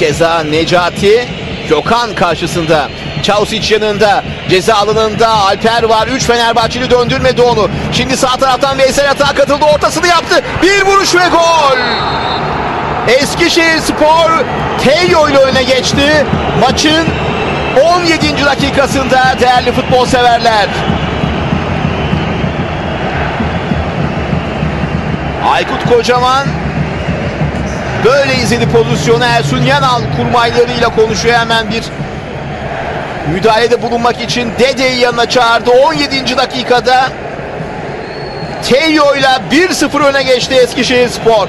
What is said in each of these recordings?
kez daha Necati Gökhan karşısında. Çausic yanında. Ceza alanında Alper var. 3 Fenerbahçeli döndürmedi onu. Şimdi sağ taraftan Veysel Atağa katıldı. Ortasını yaptı. Bir vuruş ve gol. Eskişehir Spor Teyo ile öne geçti. Maçın 17. dakikasında değerli futbol severler. Aykut Kocaman böyle izledi pozisyonu. Ersun Yanal kurmaylarıyla konuşuyor hemen bir müdahalede bulunmak için Dede'yi yanına çağırdı. 17. dakikada Teyo ile 1-0 öne geçti Eskişehir Spor.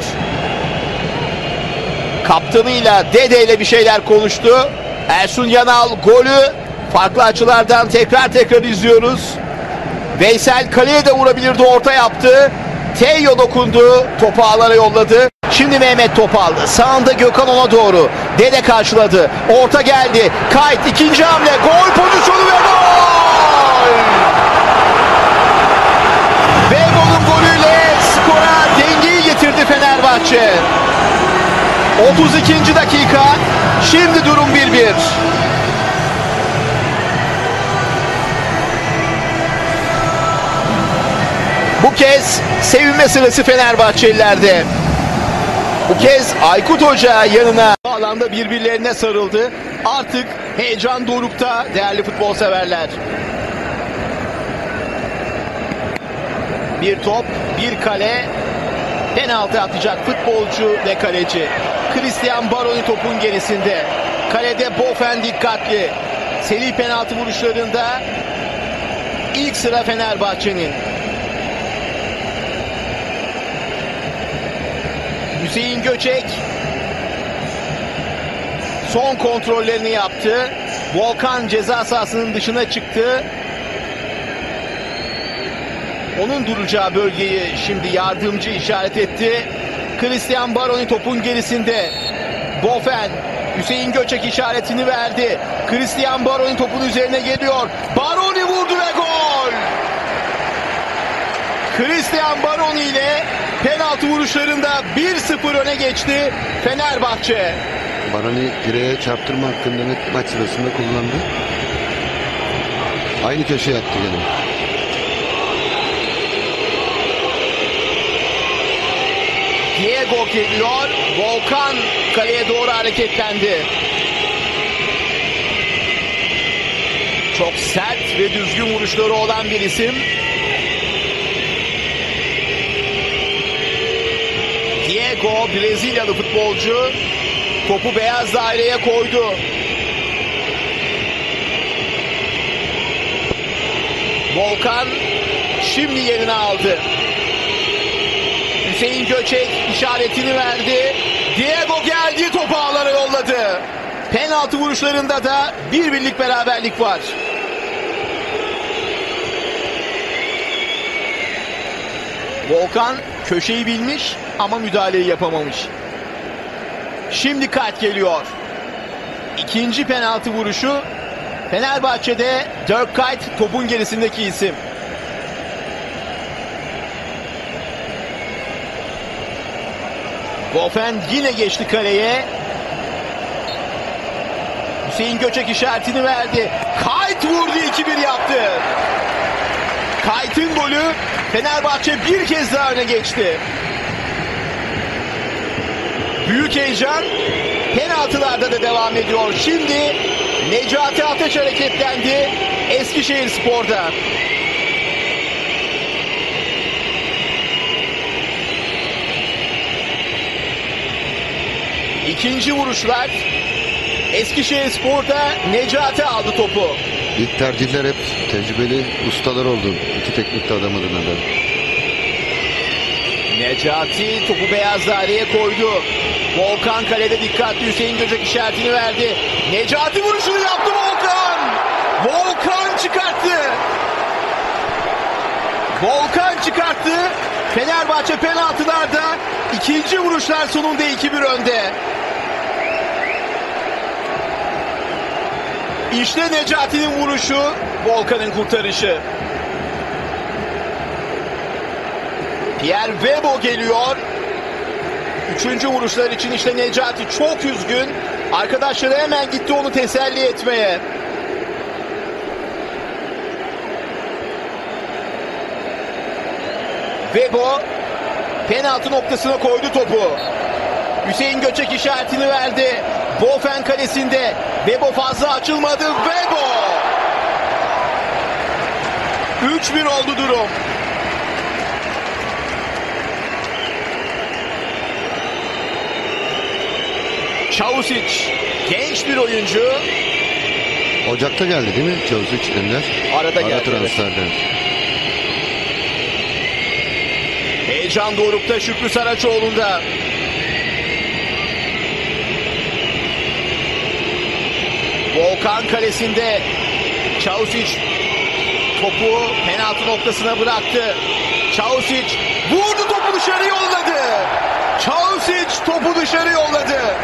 Kaptanıyla Dede ile bir şeyler konuştu. Ersun Yanal golü farklı açılardan tekrar tekrar izliyoruz. Veysel kaleye de vurabilirdi orta yaptı. Teyo dokundu. Topu ağlara yolladı. Şimdi Mehmet topu aldı. Sağında Gökhan ona doğru. Dede karşıladı. Orta geldi. Kayıt ikinci hamle. Gol pozisyonu ve gol! Bebo'nun golüyle skora dengeyi getirdi Fenerbahçe. 32. dakika. Şimdi durum 1-1. Kez sevinme sırası Fenerbahçelilerde. Bu kez Aykut Hoca yanına alanda birbirlerine sarıldı. Artık heyecan dorukta değerli futbol severler. Bir top, bir kale. Penaltı atacak futbolcu ve kaleci. Christian Baroni topun gerisinde. Kalede Bofen dikkatli. Seri penaltı vuruşlarında ilk sıra Fenerbahçe'nin. Hüseyin Göçek son kontrollerini yaptı. Volkan ceza sahasının dışına çıktı. Onun duracağı bölgeyi şimdi yardımcı işaret etti. Christian Baroni topun gerisinde. Bofen Hüseyin Göçek işaretini verdi. Christian Baroni topun üzerine geliyor. Baroni vurdu ve gol. Christian Baroni ile penaltı vuruşlarında 1-0 öne geçti Fenerbahçe. Barani direğe çarptırma hakkında net maç sırasında kullandı. Aynı köşeye attı gene. Diego geliyor. Volkan kaleye doğru hareketlendi. Çok sert ve düzgün vuruşları olan bir isim. Diego Brezilyalı futbolcu topu beyaz daireye koydu. Volkan şimdi yerini aldı. Hüseyin Göçek işaretini verdi. Diego geldi topu ağlara yolladı. Penaltı vuruşlarında da bir birlik beraberlik var. Volkan köşeyi bilmiş ama müdahaleyi yapamamış. Şimdi kart geliyor. İkinci penaltı vuruşu Fenerbahçe'de Dirk Kuyt topun gerisindeki isim. Bofen yine geçti kaleye. Hüseyin Göçek işaretini verdi. Kayt vurdu 2-1 yaptı. Kayt'ın golü Fenerbahçe bir kez daha öne geçti. Büyük heyecan penaltılarda da devam ediyor. Şimdi Necati Ateş hareketlendi Eskişehir Spor'da. İkinci vuruşlar Eskişehir Spor'da Necati aldı topu. İlk tercihler hep tecrübeli ustalar oldu. İki teknik adam adına da. Necati topu beyaz daireye koydu. Volkan kalede dikkatli Hüseyin Göcek işaretini verdi. Necati vuruşunu yaptı Volkan. Volkan çıkarttı. Volkan çıkarttı. Fenerbahçe penaltılarda ikinci vuruşlar sonunda 2-1 önde. İşte Necati'nin vuruşu, Volkan'ın kurtarışı. Pierre Webo geliyor. Üçüncü vuruşlar için işte Necati çok üzgün. Arkadaşları hemen gitti onu teselli etmeye. Vebo penaltı noktasına koydu topu. Hüseyin Göçek işaretini verdi. Bofen kalesinde. Vebo fazla açılmadı. Vebo! 3-1 oldu durum. Çavusic genç bir oyuncu. Ocak'ta geldi değil mi Çavusic Ender? Arada Ara geldi, evet. transferde. Heyecan dorukta Şükrü Saraçoğlu'nda. Volkan kalesinde Çavusic topu penaltı noktasına bıraktı. Çavusic vurdu topu dışarı yolladı. Çavusic topu dışarı yolladı.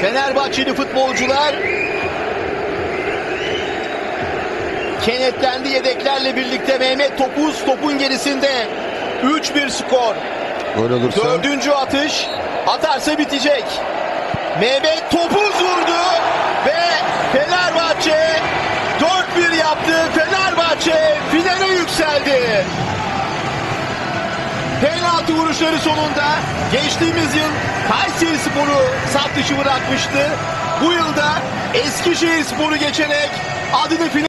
Fenerbahçeli futbolcular kenetlendi yedeklerle birlikte Mehmet Topuz topun gerisinde 3-1 skor. Gol olursa Dördüncü atış atarsa bitecek. Mehmet Topuz vurdu ve Fenerbahçe 4-1 yaptı. Fenerbahçe finale yükseldi. Penaltı vuruşları sonunda geçtiğimiz yıl Kayseri Sporu saf dışı bırakmıştı. Bu yılda Eskişehir Sporu geçerek adını finale